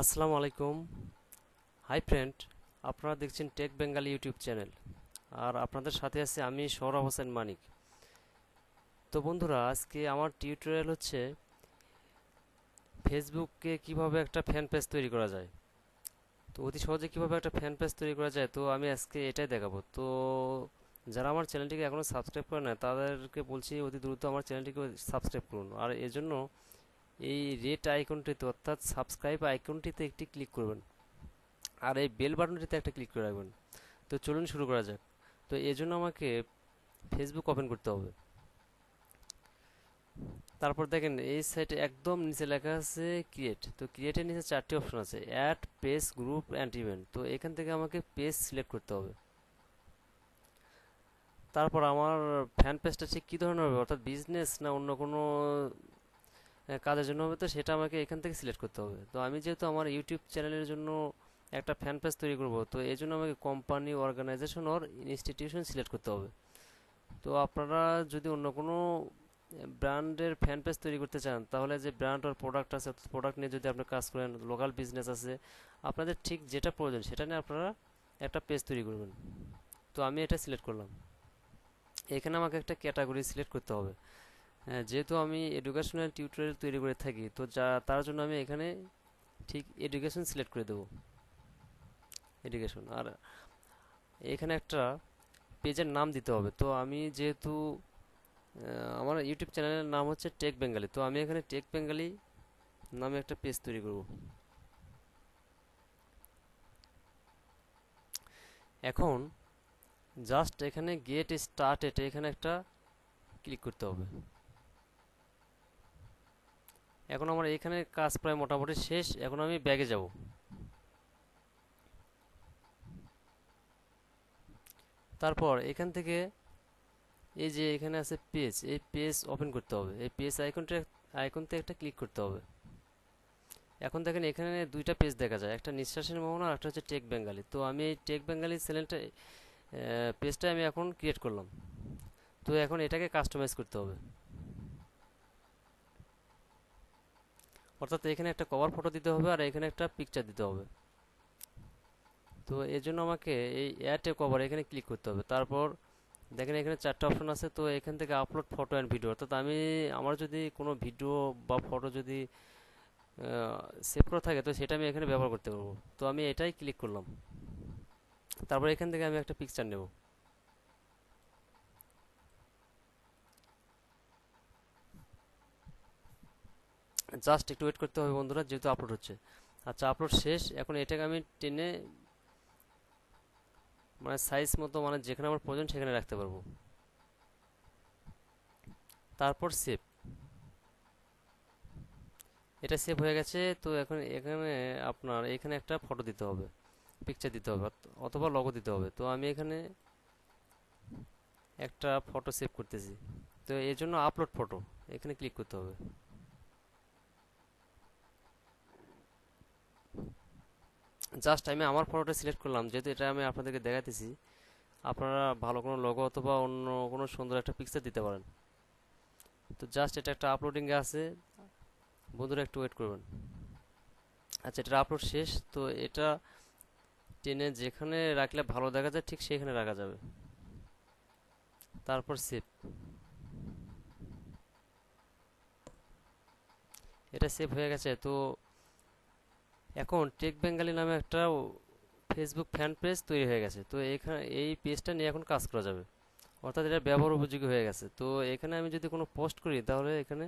আসসালামু আলাইকুম। High friend, আপনারা দেখছেন টেক বেঙ্গালি ইউটিউব চ্যানেল। আর আপনাদের সাথে আছে আমি সৌরভ হোসেন মানিক। তো বন্ধুরা, আজকে আমার টিউটোরিয়াল হচ্ছে ফেসবুককে কীভাবে একটা ফ্যান পেজ তৈরি করা যায়। তো অতি সহজে কীভাবে একটা ফ্যান পেজ তৈরি করা যায়, তো আমি আজকে এটাই দেখাবো। তো যারা আমার চ্যানেলটিকে এখনও সাবস্ক্রাইব করে না তাদেরকে বলছি অতি দ্রুত আমার চ্যানেলটিকে সাবস্ক্রাইব করুন। আর এজন্য এই রেড আইকনটিতে অর্থাৎ সাবস্ক্রাইব আইকনটিতে একটি ক্লিক করবেন। আর এই বেল বাটনটিতে একটা ক্লিক করে রাখবেন। তো চলুন শুরু করা যাক। তো এই জন্য আমাকে ফেসবুক ওপেন করতে হবে। তারপর দেখেন, এই সাইটে একদম নিচে লেখা আছে ক্রিয়েট তো ক্রিয়েটের নিচে চারটি অপশন আছে add page group and event তো এখান থেকে আমাকে পেজ সিলেক্ট করতে হবে। তারপর আমার ফ্যান পেজটা ঠিক কী ধরনের হবে? অর্থাৎ বিজনেস না অন্য কোনো কাজের জন্য হবে, তো সেটা আমাকে এখান থেকে সিলেক্ট করতে হবে। তো আমি যেহেতু আমার ইউটিউব চ্যানেলের জন্য একটা ফ্যান পেজ তৈরি করব, তো এই জন্য আমাকে company organisation or institution select করতে হবে। তো আপনারা যদি অন্য কোনো ব্র্যান্ডের ফ্যান পেজ তৈরি করতে চান, তাহলে যে ব্র্যান্ড ওর প্রোডাক্ট আছে প্রোডাক্ট নিয়ে যদি আপনি কাজ করেন লোকাল বিজনেস আছে, আপনাদের ঠিক যেটা প্রয়োজন, সেটা নিয়ে আপনারা একটা পেজ তৈরি করবেন। তো আমি এটা সিলেক্ট করলাম। এখানে আমাকে একটা ক্যাটাগরি সিলেক্ট করতে হবে। যেহেতু আমি এডুকেশনাল টিউটোরিয়াল তৈরি করে থাকি, তো যা, তার জন্য আমি এখানে ঠিক এডুকেশন সিলেক্ট করে দেবো। এডুকেশন আর এখানে একটা পেজের নাম দিতে হবে। তো আমি যেহেতু আমার ইউটিউব চ্যানেলের নাম হচ্ছে টেক বেঙ্গালি তো আমি এখানে টেক বেঙ্গালি নামে একটা পেজ তৈরি করব। এখন জাস্ট এখানে গেট স্টার্টেড এখানে একটা ক্লিক করতে হবে। এখন আমার এখানে কাজ প্রায় মোটামুটি শেষ, এখন আমি ব্যাগে যাব। তারপর এখান থেকে এই যে এখানে আছে পেজ এই পেজ ওপেন করতে হবে। এই পেজ আইকনটা আইকনতে একটা ক্লিক করতে হবে। এখন দেখেন এখানে দুইটা পেজ দেখা যায়, একটা নিঃশ্বাসের মোহনা আর একটা হচ্ছে টেক বেঙ্গালি তো আমি এই টেক বেঙ্গালি চ্যানেলটা পেজটা আমি এখন ক্রিয়েট করলাম। তো এখন এটাকে কাস্টমাইজ করতে হবে। অর্থাৎ এখানে একটা কভার ফটো দিতে হবে আর এখানে একটা পিকচার দিতে হবে। তো এর জন্য আমাকে এই অ্যাড এ কভার এখানে ক্লিক করতে হবে। তারপর দেখেন এখানে চারটা অপশন আছে, তো এখান থেকে আপলোড ফটো অ্যান্ড ভিডিও অর্থাৎ আমি, আমার যদি কোনো ভিডিও বা ফটো যদি সেভ করা থাকে, তো সেটা আমি এখানে ব্যবহার করতে পারব। তো আমি এটাই ক্লিক করলাম। তারপর এখান থেকে আমি একটা পিকচার নেব। জাস্ট একটু ওয়েট করতে হবে বন্ধুরা, যেহেতু আপলোড হচ্ছে। আচ্ছা আপলোড শেষ। এখন এটাকে আমি টেনে মানে সাইজ মতো মানে যেখানে আমার প্রয়োজন সেখানে রাখতে পারব। তারপর সেভ এটা সেভ হয়ে গেছে, তো এখন এখানে আপনার, এখানে একটা ফটো দিতে হবে পিকচার দিতে হবে, অথবা লগো দিতে হবে। তো আমি এখানে একটা ফটো সেভ করতেছি। তো এর জন্য আপলোড ফটো এখানে ক্লিক করতে হবে। জাস্ট আমি আমার ফটোটা সিলেক্ট করলাম। যেহেতু এটা আমি আপনাদেরকে দেখাতেছি আপনারা ভালো কোনো লোগো অথবা অন্য কোনো সুন্দর একটা পিকচার দিতে পারেন। তো জাস্ট এটা একটা আপলোডিংয়ে আছে। বন্ধুরা একটু ওয়েট করবেন। আচ্ছা এটা আপলোড শেষ। তো এটা টেনে যেখানে রাখলে ভালো দেখা যায়, ঠিক সেখানে রাখা যাবে। তারপর সেভ এটা সেভ হয়ে গেছে। তো এখন টেক বেঙ্গালি নামে একটা ফেসবুক ফ্যান পেজ তৈরি হয়ে গেছে। তো এখানে এই পেজটা নিয়ে এখন কাজ করা যাবে। অর্থাৎ এটা ব্যবহার উপযোগী হয়ে গেছে। তো এখানে আমি যদি কোনো পোস্ট করি তাহলে এখানে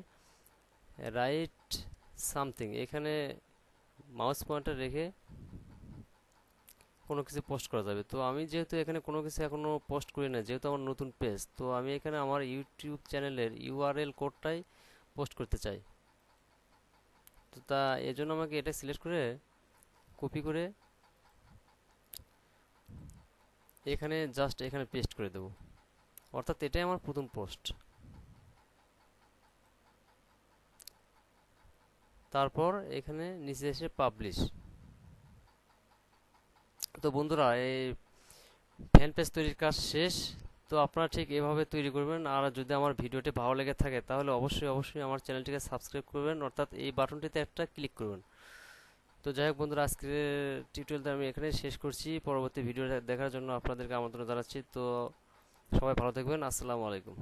রাইট সামথিং এখানে মাউস পয়েন্টার রেখে কোনো কিছু পোস্ট করা যাবে। তো আমি যেহেতু এখানে কোনো কিছু এখনও পোস্ট করি না যেহেতু আমার নতুন পেজ তো আমি এখানে আমার ইউটিউব চ্যানেলের ইউআরএল কোডটাই পোস্ট করতে চাই। তো তা এজন্য আমাকে এটা সিলেক্ট করে কপি করে এখানে জাস্ট এখানে পেস্ট করে দেব। অর্থাৎ এটাই আমার প্রথম পোস্ট তারপর এখানে নিচে এসে পাবলিশ তো বন্ধুরা, এই ফ্যান পেজ তৈরির কাজ শেষ। তো আপনারা ঠিক এভাবে তৈরি করবেন। আর যদি আমার ভিডিওটি ভালো লেগে থাকে, তাহলে অবশ্যই অবশ্যই আমার চ্যানেলটিকে সাবস্ক্রাইব করবেন। অর্থাৎ এই বাটনটিতে একটা ক্লিক করবেন। তো যাই হোক বন্ধুরা, আজকের টিউটোরিয়ালটা আমি এখানে শেষ করছি। পরবর্তী ভিডিও দেখার জন্য আপনাদেরকে আমন্ত্রণ জানাচ্ছি। তো সবাই ভালো থাকবেন। আসসালামু আলাইকুম।